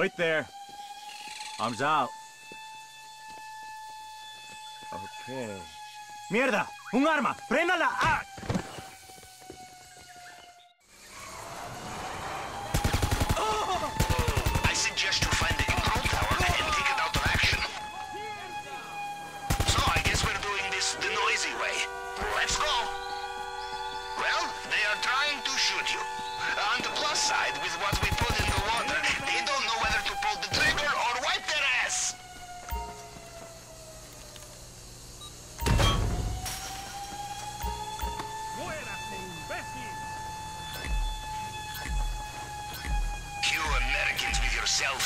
Wait there. Arms out. Okay. ¡Mierda! ¡Un arma! ¡Frénala! ¡Ah!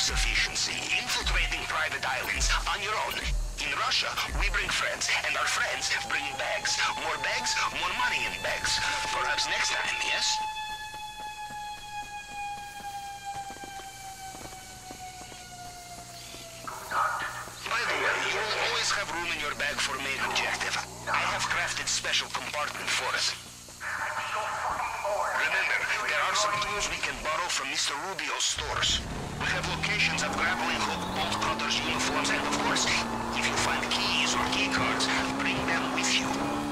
Self-sufficiency, infiltrating private islands on your own. In Russia, we bring friends, and our friends bring bags. More bags, stores. We have locations of grappling hook, bolt cutters, uniforms, and of course, if you find keys or key cards, bring them with you.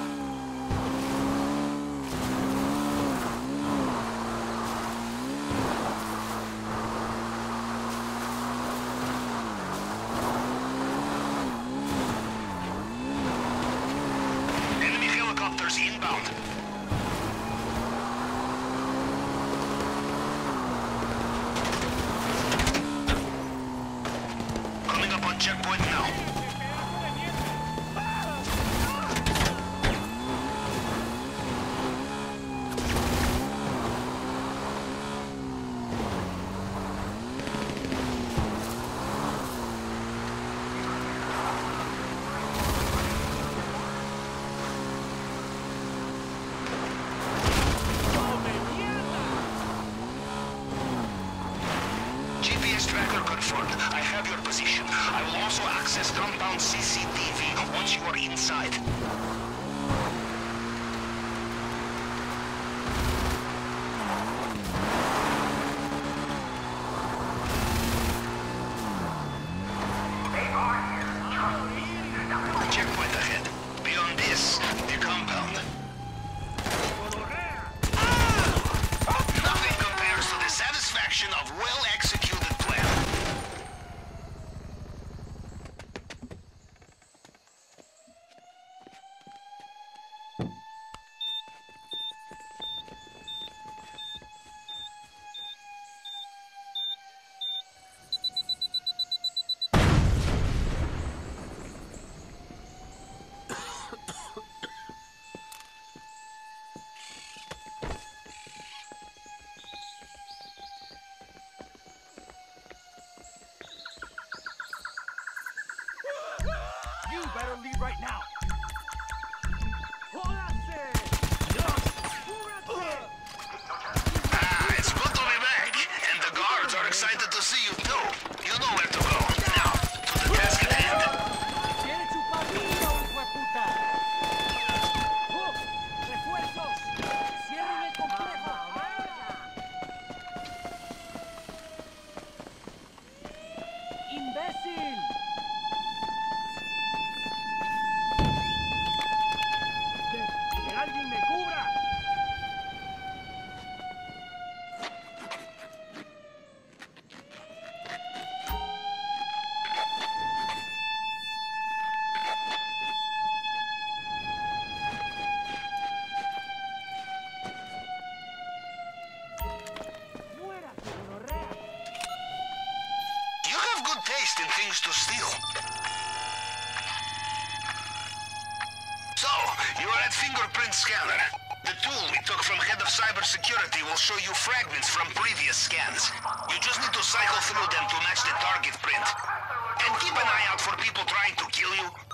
Compound CCTV once you are inside. You better leave right now. Ah, it's good to be back. And the guards are excited to see you things to steal. So, you are at Fingerprint Scanner. The tool we took from Head of Cybersecurity will show you fragments from previous scans. You just need to cycle through them to match the target print. And keep an eye out for people trying to kill you.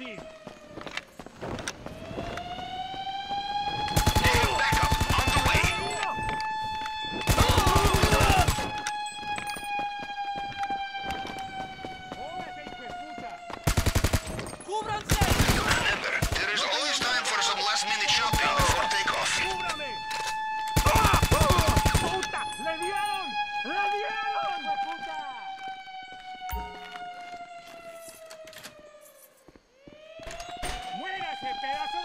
Imbécil! ese pedazo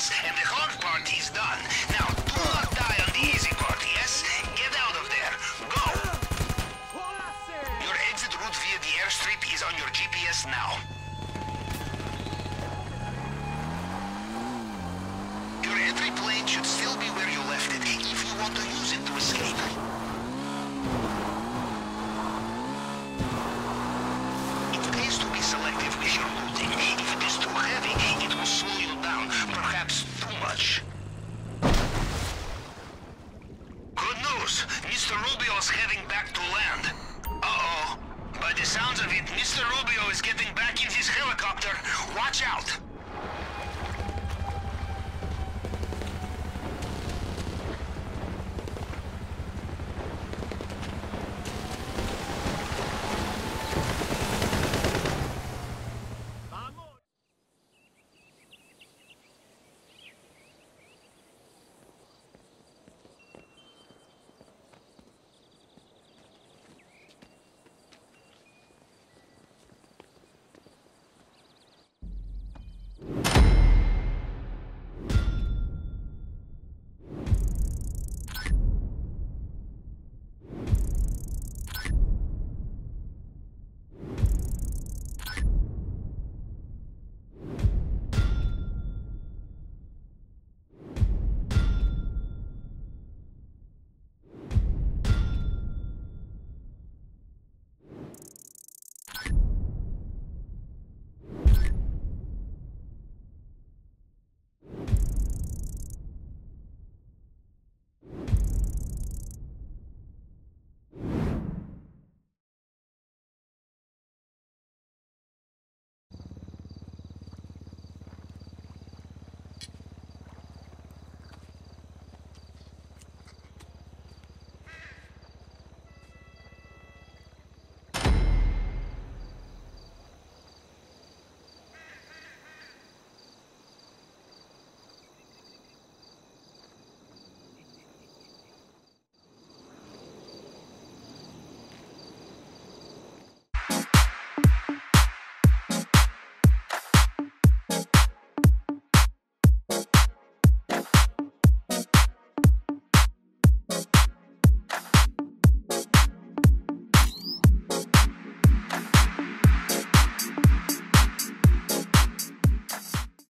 us, and the hard part is done. Now, do not die on the easy part, yes? Get out of there. Go! Your exit route via the airstrip is on your GPS now. Your entry plane should still be where you left it, if you want to use it to escape. Heading back to land. Uh-oh. By the sounds of it, Mr. Rubio is getting back in his helicopter. Watch out!